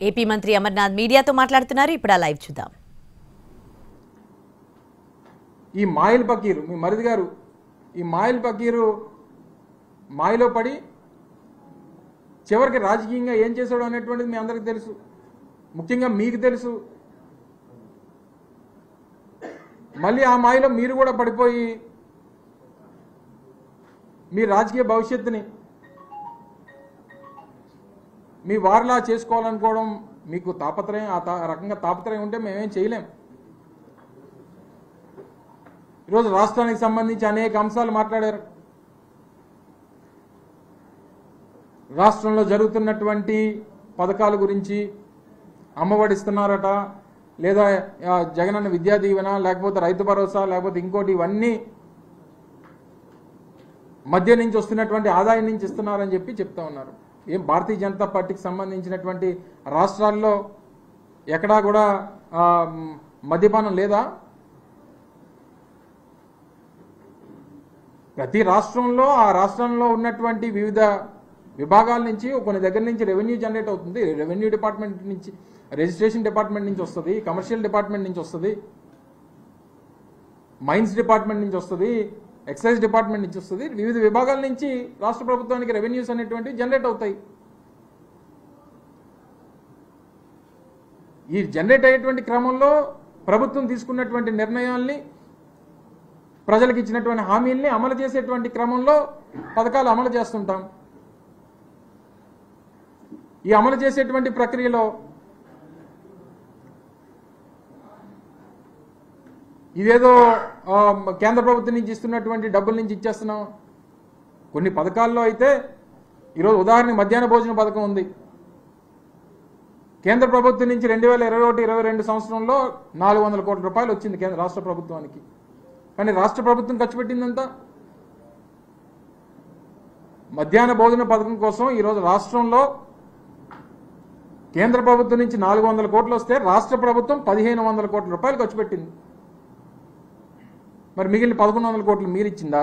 AP మంత్రి అమర్నాథ్ మీడియాతో మాట్లాడుతున్నారు. ఇప్పుడు ఆ లైవ్ చూద్దాం. ఈ మాయిల్ పకీరు మీ మరిది గారు ఈ మాయిల్ పకీరు మాయలో పడి చివరికి రాజకీయంగా ఏం చేశాడు అనేటువంటిది మీ అందరికీ తెలుసు. ముఖ్యంగా మీకు తెలుసు. మళ్ళీ ఆ మాయలో మీరు కూడా పడిపోయి మీ రాజకీయ భవిష్యత్తుని మీ వారిలా చేసుకోవాలనుకోవడం మీకు తాపత్రయం ఆ తా- రకంగా తాపత్రయం ఉంటే మేమేం చేయలేం. ఈరోజు రాష్ట్రానికి సంబంధించి అనేక అంశాలు మాట్లాడారు. రాష్ట్రంలో జరుగుతున్నటువంటి పథకాల గురించి అమ్మఒడిస్తున్నారట లేదా జగనన్న విద్యా దీవెన లేకపోతే రైతు భరోసా లేకపోతే ఇంకోటి ఇవన్నీ మధ్య నుంచి వస్తున్నటువంటి ఆదాయం నుంచి ఇస్తున్నారని చెప్పి చెప్తా ఉన్నారు. ఏం భారతీయ జనతా పార్టీకి సంబంధించినటువంటి రాష్ట్రాల్లో ఎక్కడా కూడా మద్యపానం లేదా? ప్రతి రాష్ట్రంలో ఆ రాష్ట్రంలో ఉన్నటువంటి వివిధ విభాగాల నుంచి కొన్ని దగ్గర నుంచి రెవెన్యూ జనరేట్ అవుతుంది. రెవెన్యూ డిపార్ట్మెంట్ నుంచి రిజిస్ట్రేషన్ డిపార్ట్మెంట్ నుంచి వస్తుంది కమర్షియల్ డిపార్ట్మెంట్ నుంచి వస్తుంది మైన్స్ డిపార్ట్మెంట్ నుంచి వస్తుంది ఎక్సైజ్ డిపార్ట్మెంట్ నుంచి వస్తుంది. వివిధ విభాగాల నుంచి రాష్ట్ర ప్రభుత్వానికి రెవెన్యూస్ అనేటువంటివి జనరేట్ అవుతాయి. ఈ జనరేట్ అయ్యేటువంటి క్రమంలో ప్రభుత్వం తీసుకున్నటువంటి నిర్ణయాల్ని ప్రజలకు ఇచ్చినటువంటి హామీల్ని అమలు చేసేటువంటి క్రమంలో పథకాలు అమలు చేస్తుంటాం. ఈ అమలు చేసేటువంటి ప్రక్రియలో ఇదేదో కేంద్ర ప్రభుత్వం నుంచి ఇస్తున్నటువంటి డబ్బుల నుంచి ఇచ్చేస్తున్నాం. కొన్ని పథకాల్లో అయితే ఈరోజు ఉదాహరణ మధ్యాహ్న భోజన పథకం ఉంది. కేంద్ర ప్రభుత్వం నుంచి రెండు వేల ఇరవై ఒకటి ఇరవై రెండు సంవత్సరంలో నాలుగు వందల కోట్ల రూపాయలు వచ్చింది కేంద్ర రాష్ట్ర ప్రభుత్వానికి. కానీ రాష్ట్ర ప్రభుత్వం ఖర్చు పెట్టిందంతా? మధ్యాహ్న భోజన పథకం కోసం ఈరోజు రాష్ట్రంలో కేంద్ర ప్రభుత్వం నుంచి నాలుగు వందల కోట్లు వస్తే రాష్ట్ర ప్రభుత్వం పదిహేను వందల కోట్ల రూపాయలు ఖర్చు పెట్టింది. మరి మిగిలిన పదకొండు వందల కోట్లు మీరు ఇచ్చిందా